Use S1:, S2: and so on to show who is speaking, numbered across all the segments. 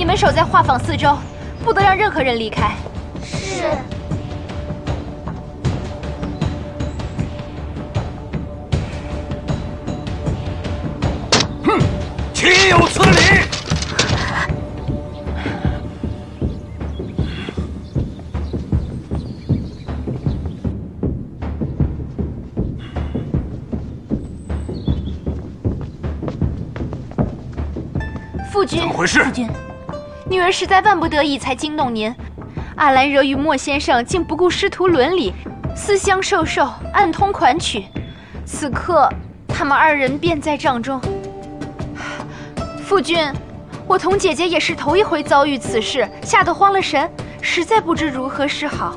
S1: 你们守在画舫四周，不得让任何人离开。
S2: 是。
S3: 哼，岂有此理！
S1: 父君，
S3: 怎么回事？
S1: 父君，女儿实在万不得已才惊动您。阿兰惹与莫先生竟不顾师徒伦理，私相授受，暗通款曲。此刻他们二人便在帐中。父君，我同姐姐也是头一回遭遇此事，吓得慌了神，实在不知如何是好。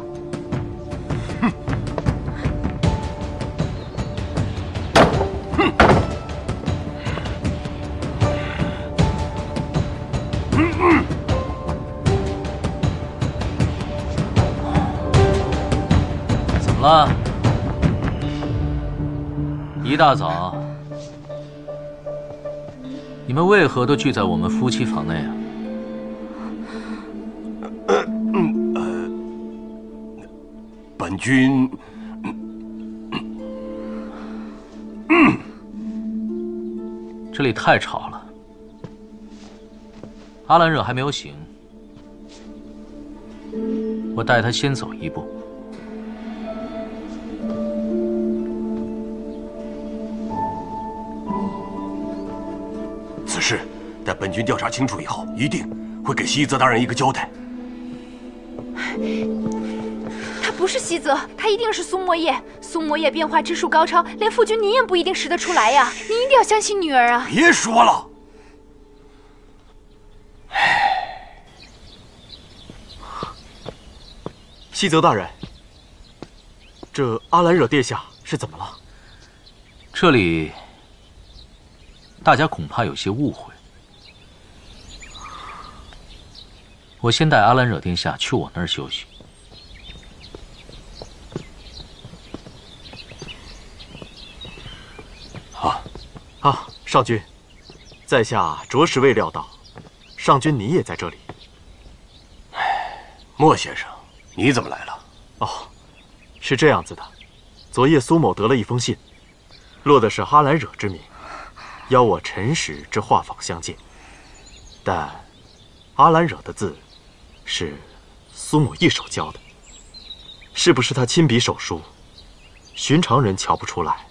S1: 哼！哼！
S4: 嗯嗯了，一大早，你们为何都聚在我们夫妻房内啊？
S3: 本君，
S4: 这里太吵了。阿兰惹还没有醒，我带他先走一步。
S3: 是，待本君调查清楚以后，一定会给西泽大人一个交代。
S1: 他不是西泽，他一定是苏莫叶。苏莫叶变化之术高超，连父君您也不一定识得出来呀！您一定要相信女儿啊！
S3: 别说了。
S5: 西泽大人，这阿兰惹殿下是怎么了？
S4: 这里。大家恐怕有些误会，我先带阿兰惹殿下去我那儿休息。
S5: 好，啊，上君，在下着实未料到，上君你也在这里。
S3: 哎，莫先生，你怎么来了？哦，
S5: 是这样子的，昨夜苏某得了一封信，落的是阿兰惹之名。邀我陈使至画舫相见，但阿兰惹的字是苏某一手教的，是不是他亲笔手书？寻常人瞧不出来，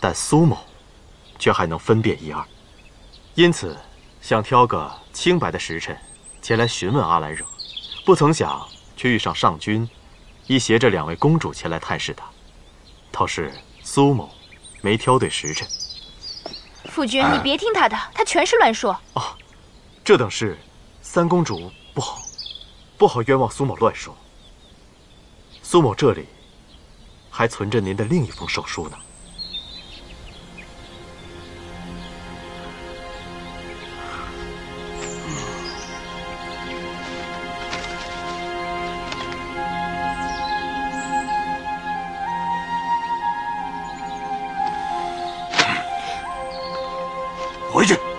S5: 但苏某却还能分辨一二，因此想挑个清白的时辰前来询问阿兰惹，不曾想却遇上上君，亦携着两位公主前来探视他，倒是苏某没挑对时辰。
S1: 父君，你别听他的，他全是乱说。
S5: 哦，这等事，三公主不好，不好冤枉苏某乱说。苏某这里还存着您的另一封手书呢。
S3: 回去。